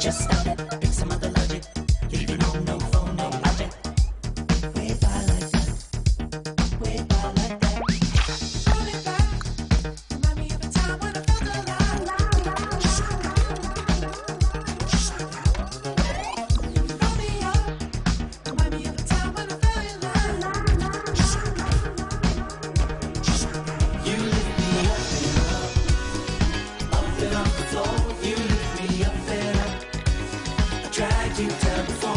Just stop it, pick some other logic, leave it on no Drag you down before.